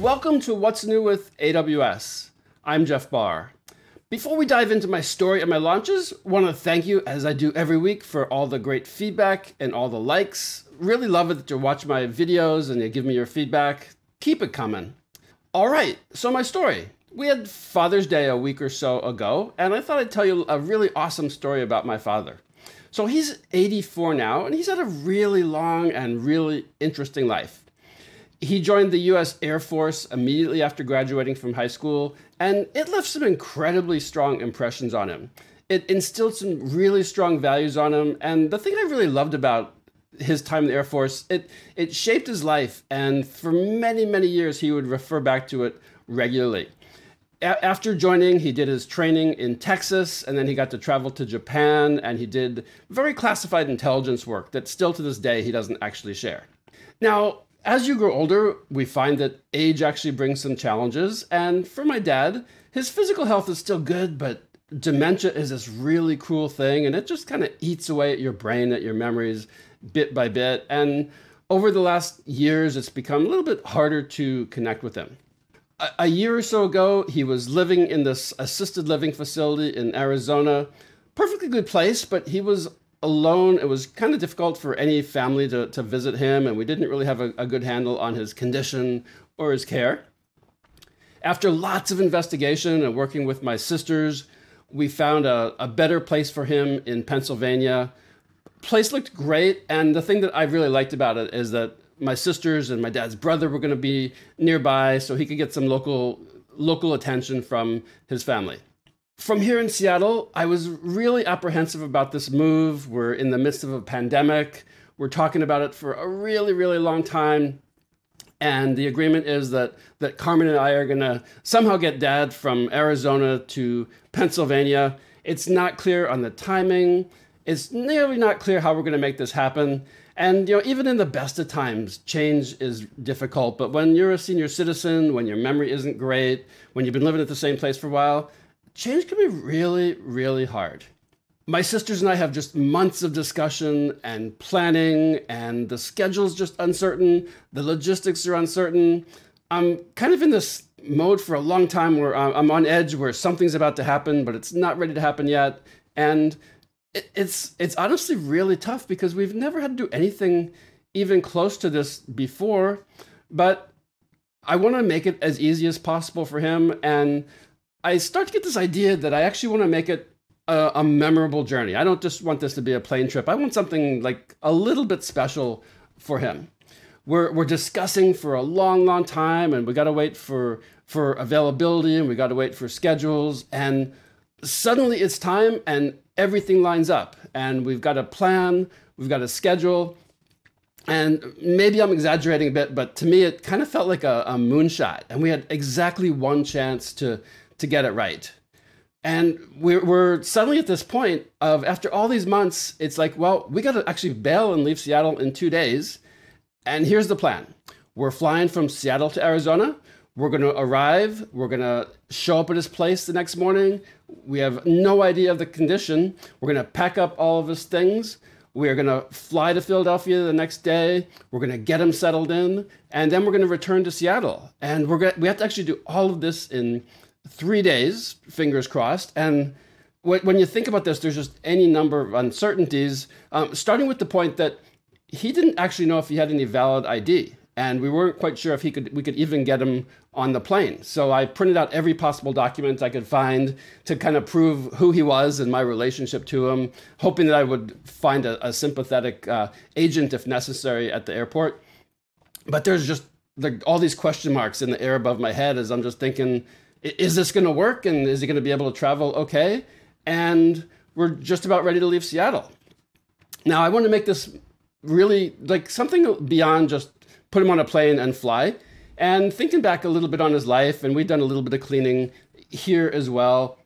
Welcome to What's New with AWS. I'm Jeff Barr. Before we dive into my story and my launches, want to thank you, as I do every week, for all the great feedback and all the likes. Really love it that you watch my videos and you give me your feedback. Keep it coming. All right, so my story. We had Father's Day a week or so ago, and I thought I'd tell you a really awesome story about my father. So he's 84 now, and he's had a really long and really interesting life. He joined the US Air Force immediately after graduating from high school, and it left some incredibly strong impressions on him. It instilled some really strong values on him, and the thing I really loved about his time in the Air Force, it it shaped his life, and for many many years he would refer back to it regularly. A- after joining, he did his training in Texas, and then he got to travel to Japan, and he did very classified intelligence work that still to this day he doesn't actually share. Now, as you grow older, we find that age actually brings some challenges. And for my dad, his physical health is still good, but dementia is this really cruel thing. And it just kind of eats away at your brain, at your memories, bit by bit. And over the last years, it's become a little bit harder to connect with him. A, a year or so ago, he was living in this assisted living facility in Arizona. Perfectly good place, but he was alone. It was kind of difficult for any family to, to visit him, and we didn't really have a, a good handle on his condition or his care. After lots of investigation and working with my sisters, we found a, a better place for him in Pennsylvania. Place looked great, and the thing that I really liked about it is that my sisters and my dad's brother were going to be nearby, so he could get some local local attention from his family from here in Seattle, I was really apprehensive about this move. We're in the midst of a pandemic. We're talking about it for a really, really long time. And the agreement is that, that Carmen and I are going to somehow get dad from Arizona to Pennsylvania. It's not clear on the timing. It's nearly not clear how we're going to make this happen. And you know, even in the best of times, change is difficult. But when you're a senior citizen, when your memory isn't great, when you've been living at the same place for a while, change can be really, really hard. My sisters and I have just months of discussion and planning, and the schedule's just uncertain. The logistics are uncertain. I'm kind of in this mode for a long time where I'm on edge, where something's about to happen, but it's not ready to happen yet. And it's it's honestly really tough because we've never had to do anything even close to this before. But I want to make it as easy as possible for him, and I start to get this idea that I actually want to make it a, a, memorable journey. I don't just want this to be a plane trip. I want something like a little bit special for him. We're, we're discussing for a long, long time, and we got to wait for, for availability and we got to wait for schedules. And suddenly it's time, and everything lines up. And we've got a plan, we've got a schedule. And maybe I'm exaggerating a bit, but to me, it kind of felt like a, a moonshot. And we had exactly one chance to to get it right. And we're, we're suddenly at this point of after all these months, it's like, well, we got to actually bail and leave Seattle in two days. And here's the plan we're flying from Seattle to Arizona. We're going to arrive. We're going to show up at his place the next morning. We have no idea of the condition. We're going to pack up all of his things. We are going to fly to Philadelphia the next day. We're going to get him settled in. And then we're going to return to Seattle. And we're going to, we have to actually do all of this in three days, fingers crossed. And when you think about this, there's just any number of uncertainties, um, starting with the point that he didn't actually know if he had any valid ID. And we weren't quite sure if he could we could even get him on the plane. So I printed out every possible document I could find to kind of prove who he was and my relationship to him, hoping that I would find a, a sympathetic uh, agent if necessary at the airport. But there's just the, all these question marks in the air above my head as I'm just thinking, is this going to work and is he going to be able to travel okay? And we're just about ready to leave Seattle. Now, I want to make this really like something beyond just put him on a plane and fly. And thinking back a little bit on his life, and we've done a little bit of cleaning here as well,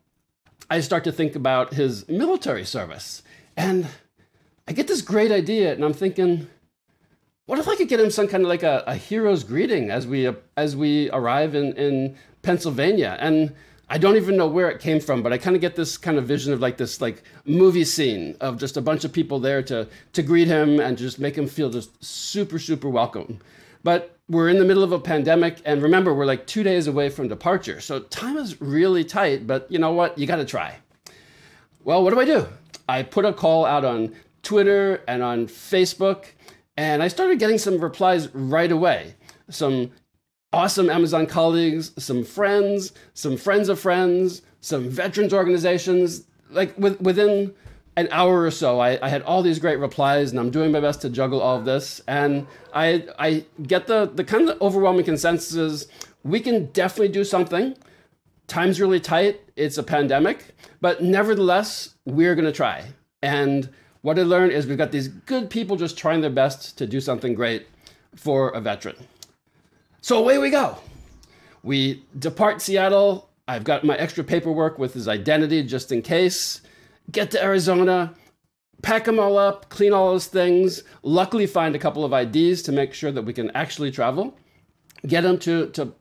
I start to think about his military service. And I get this great idea, and I'm thinking, what if I could get him some kind of like a, a hero's greeting as we as we arrive in, in Pennsylvania? And I don't even know where it came from, but I kind of get this kind of vision of like this like movie scene of just a bunch of people there to to greet him and just make him feel just super super welcome. But we're in the middle of a pandemic, and remember, we're like two days away from departure. So time is really tight, but you know what? You got to try. Well, what do I do? I put a call out on Twitter and on Facebook, and I started getting some replies right away. Some awesome Amazon colleagues, some friends, some friends of friends, some veterans organizations. Like with, within an hour or so, I, I, had all these great replies, and I'm doing my best to juggle all of this. And I, I get the, the kind of overwhelming consensus is we can definitely do something. Time's really tight, it's a pandemic, but nevertheless, we're going to try. And what I learned is we've got these good people just trying their best to do something great for a veteran. So away we go. We depart Seattle. I've got my extra paperwork with his identity just in case get to Arizona, pack them all up, clean all those things, luckily find a couple of IDs to make sure that we can actually travel, get them to, to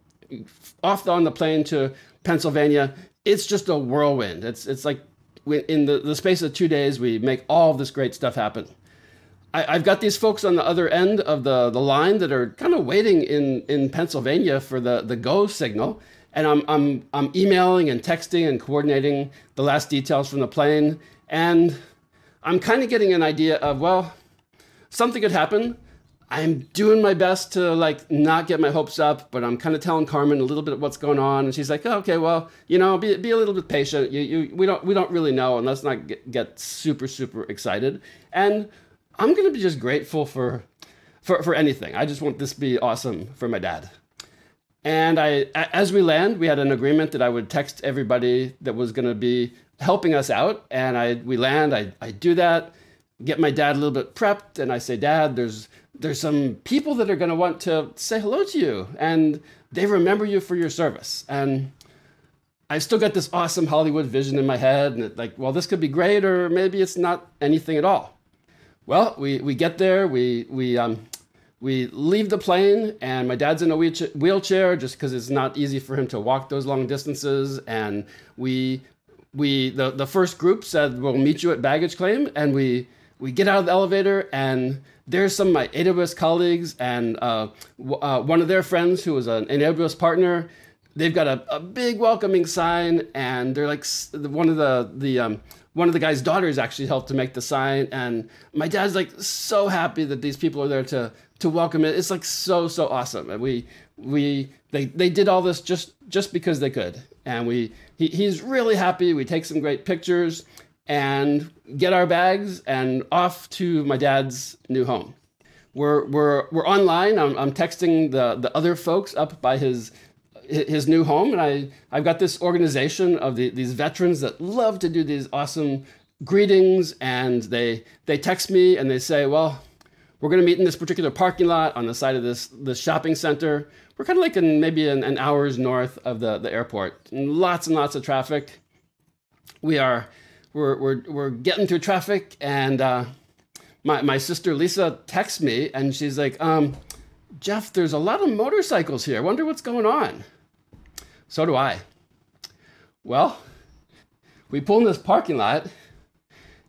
off on the plane to Pennsylvania. It's just a whirlwind. It's, it's like in the, the space of two days, we make all of this great stuff happen. I, have got these folks on the other end of the, the line that are kind of waiting in, in Pennsylvania for the, the go signal and I'm, I'm, I'm emailing and texting and coordinating the last details from the plane. And I'm kind of getting an idea of, well, something could happen. I'm doing my best to like not get my hopes up, but I'm kind of telling Carmen a little bit of what's going on, and she's like, oh, "Okay, well, you know, be, be a little bit patient. You, you, we don't we don't really know, and let's not get, get super super excited." And I'm gonna be just grateful for for for anything. I just want this to be awesome for my dad. And I, as we land, we had an agreement that I would text everybody that was going to be helping us out. And I, we land, I, I do that, get my dad a little bit prepped, and I say, Dad, there's, there's some people that are going to want to say hello to you, and they remember you for your service. And I still got this awesome Hollywood vision in my head, and like, well, this could be great, or maybe it's not anything at all. Well, we, we get there, we, we um, we leave the plane and my dad's in a wheelchair just because it's not easy for him to walk those long distances and we we the, the first group said we'll meet you at baggage claim and we we get out of the elevator and there's some of my AWS colleagues and uh, uh, one of their friends who was an AWS partner. They've got a, a big welcoming sign and they're like one of the the um, one of the guy's daughters actually helped to make the sign and my dad's like so happy that these people are there to to welcome it. It's like so so awesome. And we we they they did all this just just because they could. And we he, he's really happy. We take some great pictures and get our bags and off to my dad's new home. We're we're we're online. I'm, I'm texting the the other folks up by his his new home and I I've got this organization of the, these veterans that love to do these awesome greetings and they they text me and they say, "Well, we're going to meet in this particular parking lot on the side of this, this shopping center. We're kind of like in maybe an, an hour's north of the, the airport. And lots and lots of traffic. We are, we're, we're, we're getting through traffic and uh, my, my sister Lisa texts me and she's like, um, Jeff, there's a lot of motorcycles here. I wonder what's going on. So do I. Well, we pull in this parking lot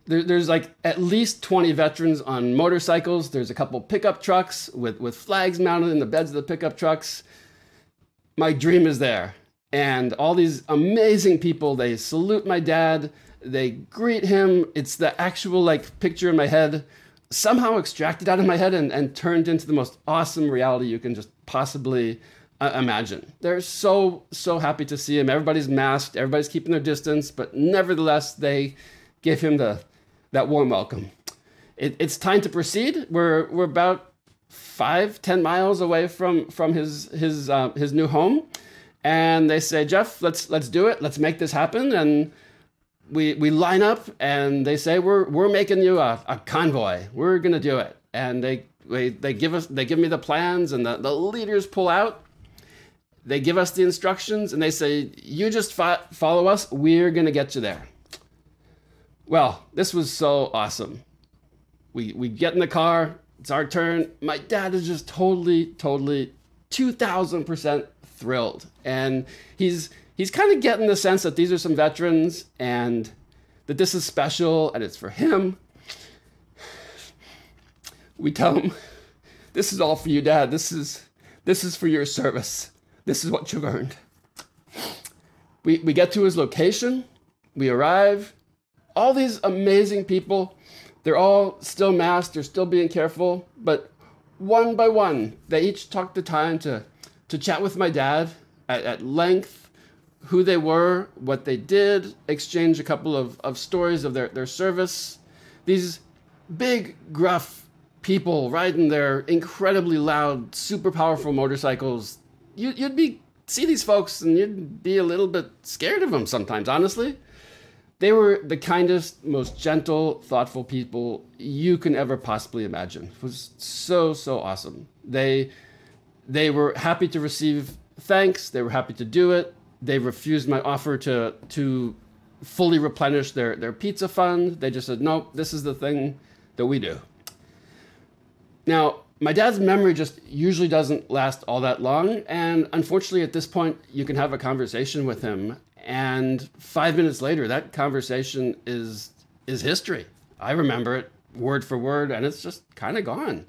there, there's like at least 20 veterans on motorcycles. There's a couple pickup trucks with, with flags mounted in the beds of the pickup trucks. My dream is there. And all these amazing people, they salute my dad, they greet him. It's the actual like picture in my head, somehow extracted out of my head and, and turned into the most awesome reality you can just possibly imagine. They're so, so happy to see him. Everybody's masked, everybody's keeping their distance, but nevertheless, they give him the that warm welcome. It, it's time to proceed. We're we're about five ten miles away from from his his uh, his new home, and they say, Jeff, let's let's do it. Let's make this happen. And we we line up, and they say, we're we're making you a, a convoy. We're gonna do it. And they they they give us they give me the plans, and the, the leaders pull out. They give us the instructions, and they say, you just fo- follow us. We're gonna get you there. Well, this was so awesome. We we get in the car. It's our turn. My dad is just totally, totally, two thousand percent thrilled, and he's he's kind of getting the sense that these are some veterans and that this is special and it's for him. We tell him, "This is all for you, Dad. This is This is for your service. This is what you've earned. We, we get to his location, we arrive, all these amazing people, they're all still masked, they're still being careful, but one by one, they each took the time to, to chat with my dad at, at length, who they were, what they did, exchange a couple of, of stories of their, their service. These big, gruff people riding their incredibly loud, super powerful motorcycles. You, you'd be see these folks and you'd be a little bit scared of them sometimes, honestly. They were the kindest, most gentle, thoughtful people you can ever possibly imagine. It was so, so awesome. They they were happy to receive thanks, they were happy to do it. They refused my offer to to fully replenish their, their pizza fund. They just said, nope, this is the thing that we do. Now, my dad's memory just usually doesn't last all that long. And unfortunately, at this point, you can have a conversation with him. And five minutes later, that conversation is, is history. I remember it word for word, and it's just kind of gone.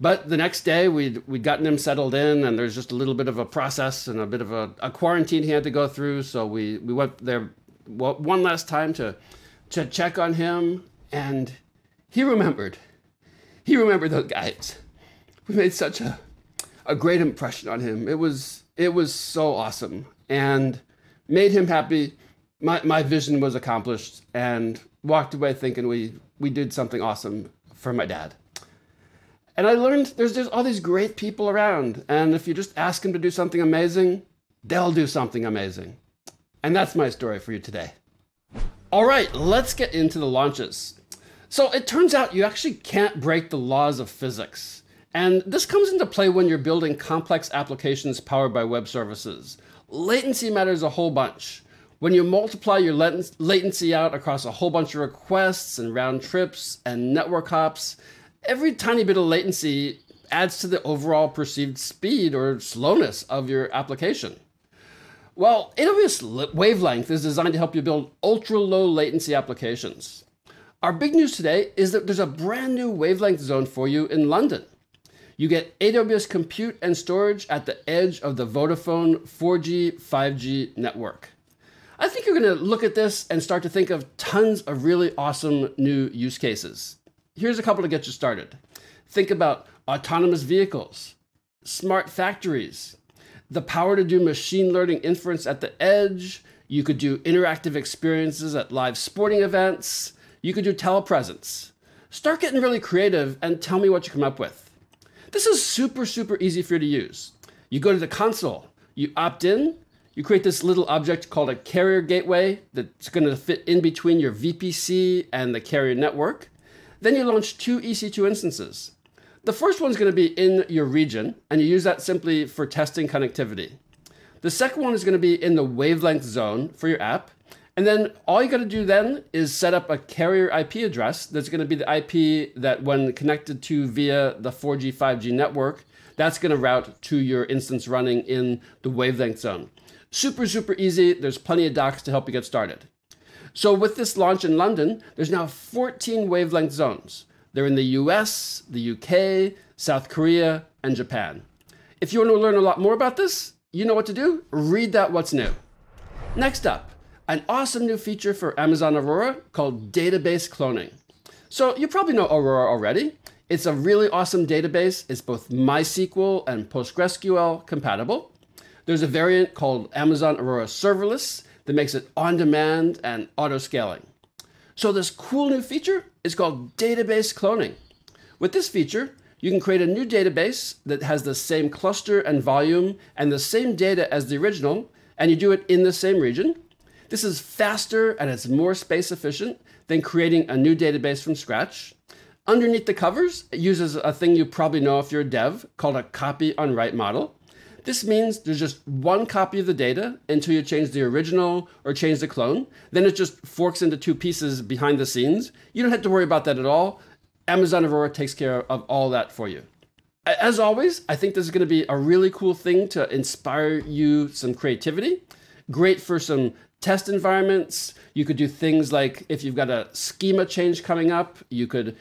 But the next day, we'd, we'd gotten him settled in, and there's just a little bit of a process and a bit of a, a quarantine he had to go through. So we, we went there one last time to, to check on him, and he remembered. He remembered those guys we made such a a great impression on him. It was it was so awesome and made him happy. My my vision was accomplished and walked away thinking we we did something awesome for my dad. And I learned there's just all these great people around and if you just ask them to do something amazing, they'll do something amazing. And that's my story for you today. All right, let's get into the launches. So it turns out you actually can't break the laws of physics. And this comes into play when you're building complex applications powered by web services. Latency matters a whole bunch. When you multiply your latency out across a whole bunch of requests and round trips and network hops, every tiny bit of latency adds to the overall perceived speed or slowness of your application. Well, AWS Wavelength is designed to help you build ultra low latency applications. Our big news today is that there's a brand new wavelength zone for you in London. You get AWS compute and storage at the edge of the Vodafone 4G, 5G network. I think you're going to look at this and start to think of tons of really awesome new use cases. Here's a couple to get you started. Think about autonomous vehicles, smart factories, the power to do machine learning inference at the edge. You could do interactive experiences at live sporting events. You could do telepresence. Start getting really creative and tell me what you come up with. This is super, super easy for you to use. You go to the console, you opt in, you create this little object called a carrier gateway that's going to fit in between your VPC and the carrier network. Then you launch two EC2 instances. The first one's going to be in your region, and you use that simply for testing connectivity. The second one is going to be in the wavelength zone for your app, and then all you got to do then is set up a carrier IP address that's going to be the IP that when connected to via the 4G, 5G network, that's going to route to your instance running in the wavelength zone. Super, super easy. There's plenty of docs to help you get started. So with this launch in London, there's now 14 wavelength zones. They're in the US, the UK, South Korea, and Japan. If you want to learn a lot more about this, you know what to do. Read that what's new. Next up, an awesome new feature for Amazon Aurora called database cloning. So you probably know Aurora already. It's a really awesome database. It's both MySQL and PostgreSQL compatible. There's a variant called Amazon Aurora Serverless that makes it on demand and auto scaling. So this cool new feature is called database cloning. With this feature, you can create a new database that has the same cluster and volume and the same data as the original, and you do it in the same region. This is faster and it's more space efficient than creating a new database from scratch. Underneath the covers, it uses a thing you probably know if you're a dev called a copy on write model. This means there's just one copy of the data until you change the original or change the clone. Then it just forks into two pieces behind the scenes. You don't have to worry about that at all. Amazon Aurora takes care of all that for you. As always, I think this is going to be a really cool thing to inspire you some creativity. Great for some test environments. You could do things like if you've got a schema change coming up, you could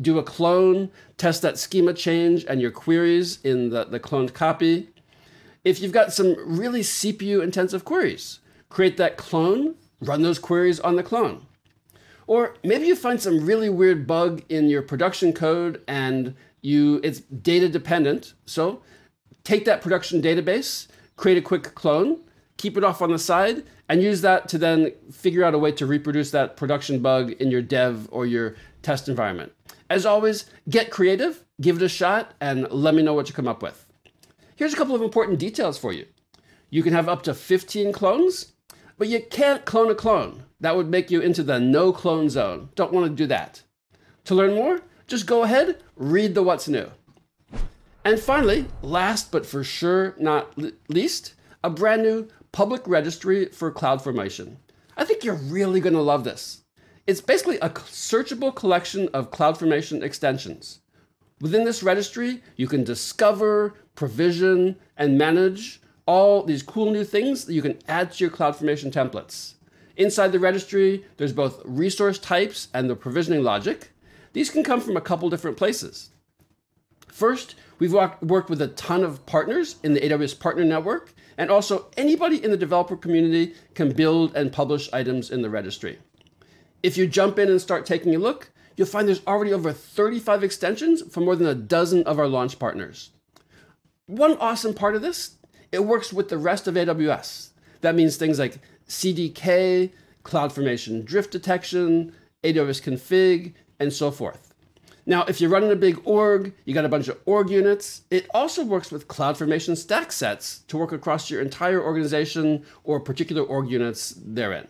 do a clone, test that schema change and your queries in the, the cloned copy. If you've got some really CPU intensive queries, create that clone, run those queries on the clone. Or maybe you find some really weird bug in your production code and you it's data dependent. So take that production database, create a quick clone, keep it off on the side, and use that to then figure out a way to reproduce that production bug in your dev or your test environment. As always, get creative, give it a shot, and let me know what you come up with. Here's a couple of important details for you. You can have up to 15 clones, but you can't clone a clone. That would make you into the no clone zone. Don't want to do that. To learn more, just go ahead, read the what's new. And finally, last but for sure not least, a brand new public registry for CloudFormation. I think you're really going to love this. It's basically a searchable collection of CloudFormation extensions. Within this registry, you can discover, provision, and manage all these cool new things that you can add to your CloudFormation templates. Inside the registry, there's both resource types and the provisioning logic. These can come from a couple different places. First, we've worked with a ton of partners in the AWS Partner Network, and also anybody in the developer community can build and publish items in the registry. If you jump in and start taking a look, you'll find there's already over 35 extensions from more than a dozen of our launch partners. One awesome part of this, it works with the rest of AWS. That means things like CDK, CloudFormation drift detection, AWS config, and so forth. Now, if you're running a big org, you got a bunch of org units. It also works with CloudFormation stack sets to work across your entire organization or particular org units therein.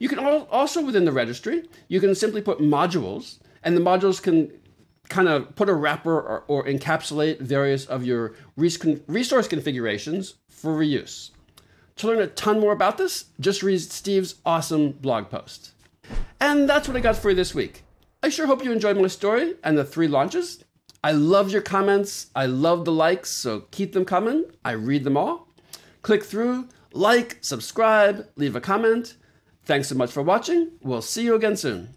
You can also, within the registry, you can simply put modules, and the modules can kind of put a wrapper or, or encapsulate various of your resource configurations for reuse. To learn a ton more about this, just read Steve's awesome blog post. And that's what I got for you this week. I sure hope you enjoyed my story and the three launches. I love your comments. I love the likes, so keep them coming. I read them all. Click through, like, subscribe, leave a comment. Thanks so much for watching. We'll see you again soon.